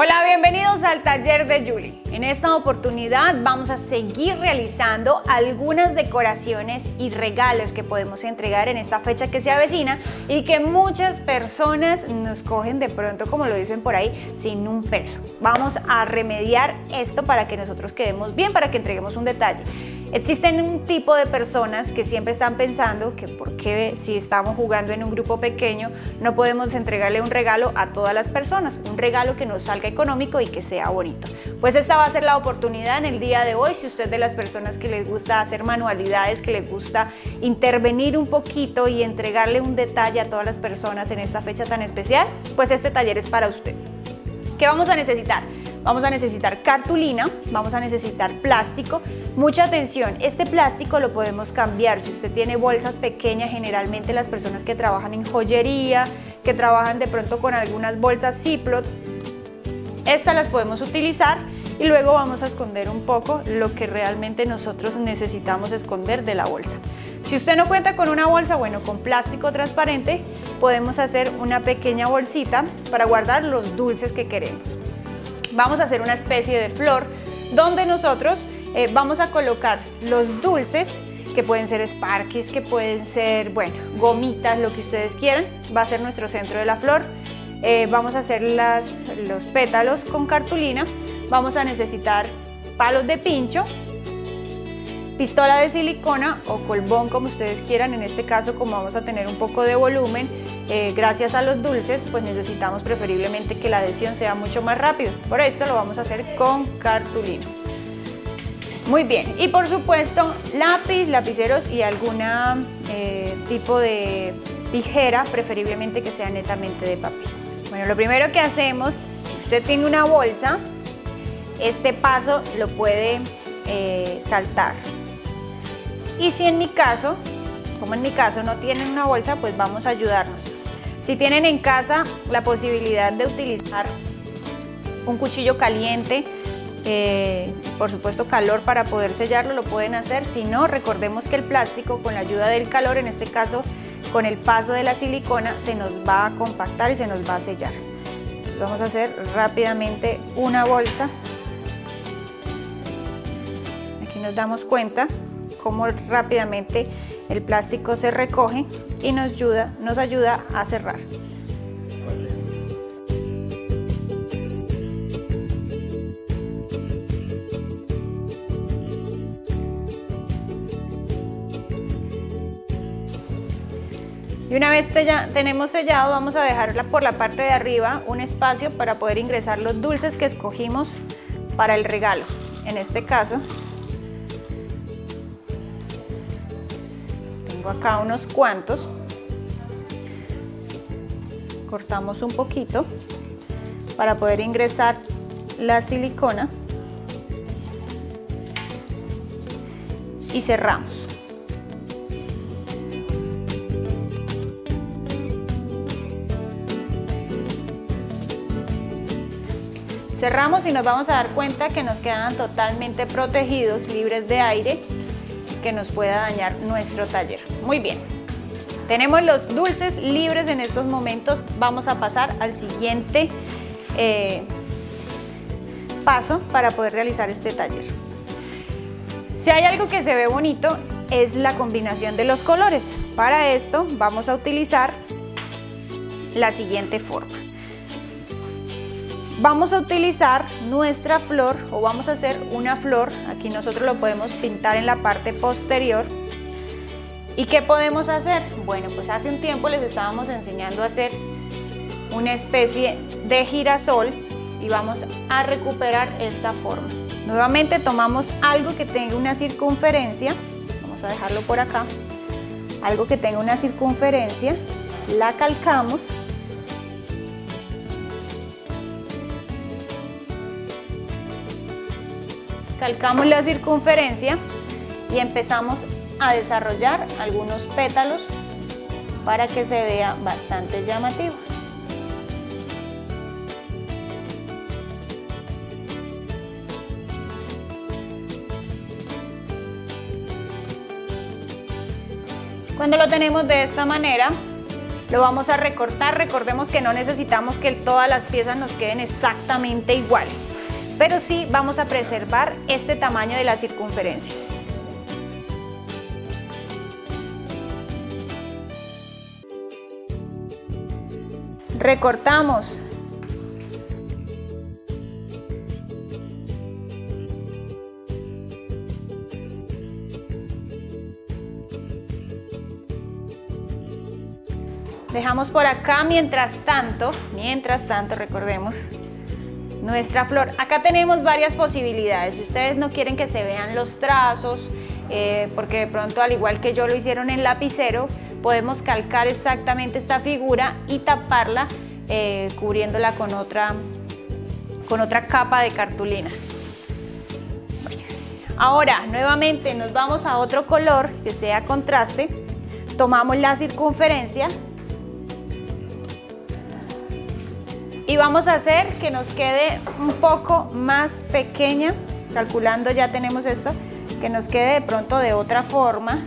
Hola, bienvenidos al taller de Julie. En esta oportunidad vamos a seguir realizando algunas decoraciones y regalos que podemos entregar en esta fecha que se avecina y que muchas personas nos cogen de pronto, como lo dicen por ahí, sin un peso. Vamos a remediar esto para que nosotros quedemos bien, para que entreguemos un detalle. Existen un tipo de personas que siempre están pensando que por qué si estamos jugando en un grupo pequeño no podemos entregarle un regalo a todas las personas, un regalo que nos salga económico y que sea bonito. Pues esta va a ser la oportunidad en el día de hoy, si usted es de las personas que les gusta hacer manualidades, que les gusta intervenir un poquito y entregarle un detalle a todas las personas en esta fecha tan especial, pues este taller es para usted. ¿Qué vamos a necesitar? Vamos a necesitar cartulina, vamos a necesitar plástico. Mucha atención, este plástico lo podemos cambiar. Si usted tiene bolsas pequeñas, generalmente las personas que trabajan en joyería, que trabajan de pronto con algunas bolsas Ziploc, estas las podemos utilizar y luego vamos a esconder un poco lo que realmente nosotros necesitamos esconder de la bolsa. Si usted no cuenta con una bolsa, bueno, con plástico transparente podemos hacer una pequeña bolsita para guardar los dulces que queremos vamos a hacer una especie de flor donde nosotros eh, vamos a colocar los dulces que pueden ser sparkies, que pueden ser, bueno, gomitas, lo que ustedes quieran. Va a ser nuestro centro de la flor. Eh, vamos a hacer las, los pétalos con cartulina. Vamos a necesitar palos de pincho, pistola de silicona o colbón como ustedes quieran. En este caso, como vamos a tener un poco de volumen, eh, gracias a los dulces, pues necesitamos preferiblemente que la adhesión sea mucho más rápido. Por esto lo vamos a hacer con cartulina. Muy bien, y por supuesto lápiz, lapiceros y algún eh, tipo de tijera, preferiblemente que sea netamente de papel. Bueno, lo primero que hacemos, si usted tiene una bolsa, este paso lo puede eh, saltar. Y si en mi caso, como en mi caso no tienen una bolsa, pues vamos a ayudarnos. Si tienen en casa la posibilidad de utilizar un cuchillo caliente, eh, por supuesto calor para poder sellarlo, lo pueden hacer. Si no, recordemos que el plástico con la ayuda del calor, en este caso con el paso de la silicona, se nos va a compactar y se nos va a sellar. Vamos a hacer rápidamente una bolsa. Aquí nos damos cuenta cómo rápidamente el plástico se recoge y nos ayuda, nos ayuda a cerrar. Y una vez ya tenemos sellado, vamos a dejarla por la parte de arriba un espacio para poder ingresar los dulces que escogimos para el regalo. En este caso, acá unos cuantos. Cortamos un poquito para poder ingresar la silicona y cerramos. Cerramos y nos vamos a dar cuenta que nos quedan totalmente protegidos, libres de aire que nos pueda dañar nuestro taller. Muy bien, tenemos los dulces libres en estos momentos. Vamos a pasar al siguiente eh, paso para poder realizar este taller. Si hay algo que se ve bonito es la combinación de los colores. Para esto vamos a utilizar la siguiente forma. Vamos a utilizar nuestra flor o vamos a hacer una flor, aquí nosotros lo podemos pintar en la parte posterior. ¿Y qué podemos hacer? Bueno, pues hace un tiempo les estábamos enseñando a hacer una especie de girasol y vamos a recuperar esta forma. Nuevamente tomamos algo que tenga una circunferencia, vamos a dejarlo por acá, algo que tenga una circunferencia, la calcamos calcamos la circunferencia y empezamos a desarrollar algunos pétalos para que se vea bastante llamativo. Cuando lo tenemos de esta manera, lo vamos a recortar. Recordemos que no necesitamos que todas las piezas nos queden exactamente iguales, pero sí vamos a preservar este tamaño de la circunferencia. Recortamos Dejamos por acá mientras tanto, mientras tanto recordemos nuestra flor. Acá tenemos varias posibilidades. Si ustedes no quieren que se vean los trazos, eh, porque de pronto al igual que yo lo hicieron en lapicero, podemos calcar exactamente esta figura y taparla eh, cubriéndola con otra, con otra capa de cartulina. Ahora, nuevamente nos vamos a otro color que sea contraste. Tomamos la circunferencia y vamos a hacer que nos quede un poco más pequeña, calculando ya tenemos esto, que nos quede de pronto de otra forma.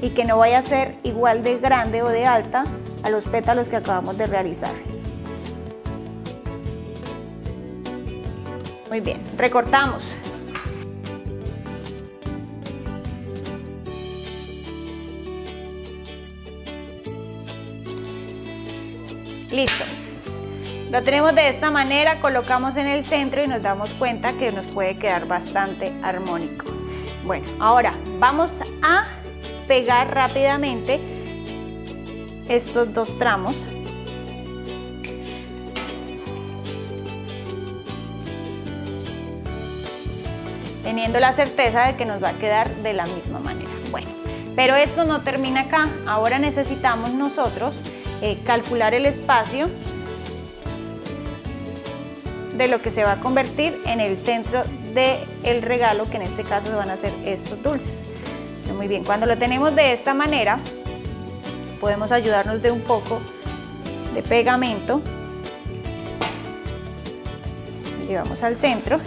Y que no vaya a ser igual de grande o de alta a los pétalos que acabamos de realizar. Muy bien, recortamos. Listo. Lo tenemos de esta manera, colocamos en el centro y nos damos cuenta que nos puede quedar bastante armónico. Bueno, ahora vamos a pegar rápidamente estos dos tramos. teniendo la certeza de que nos va a quedar de la misma manera. Bueno, pero esto no termina acá, ahora necesitamos nosotros eh, calcular el espacio de lo que se va a convertir en el centro del regalo, que en este caso van a ser estos dulces. Muy bien, cuando lo tenemos de esta manera, podemos ayudarnos de un poco de pegamento. Llevamos al centro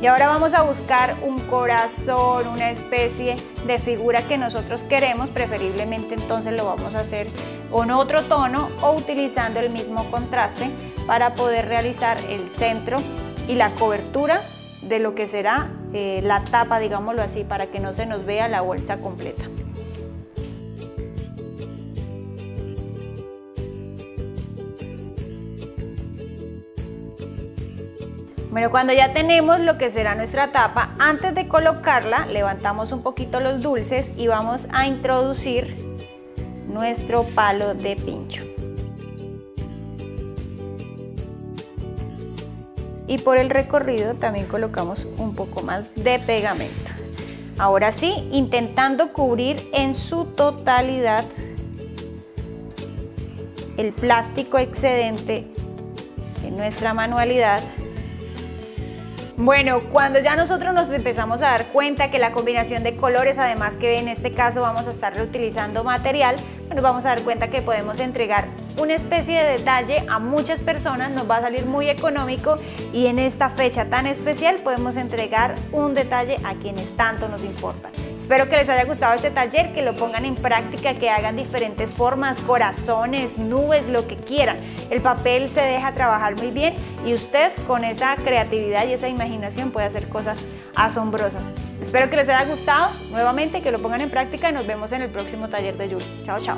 Y ahora vamos a buscar un corazón, una especie de figura que nosotros queremos, preferiblemente entonces lo vamos a hacer con otro tono o utilizando el mismo contraste para poder realizar el centro y la cobertura de lo que será eh, la tapa, digámoslo así, para que no se nos vea la bolsa completa. Bueno, cuando ya tenemos lo que será nuestra tapa, antes de colocarla, levantamos un poquito los dulces y vamos a introducir nuestro palo de pincho. Y por el recorrido también colocamos un poco más de pegamento. Ahora sí, intentando cubrir en su totalidad el plástico excedente de nuestra manualidad bueno, cuando ya nosotros nos empezamos a dar cuenta que la combinación de colores, además que en este caso vamos a estar reutilizando material, nos vamos a dar cuenta que podemos entregar una especie de detalle a muchas personas, nos va a salir muy económico y en esta fecha tan especial podemos entregar un detalle a quienes tanto nos importan. Espero que les haya gustado este taller, que lo pongan en práctica, que hagan diferentes formas, corazones, nubes, lo que quieran. El papel se deja trabajar muy bien y usted con esa creatividad y esa imaginación puede hacer cosas asombrosas. Espero que les haya gustado, nuevamente que lo pongan en práctica y nos vemos en el próximo taller de Yuri. Chao, chao.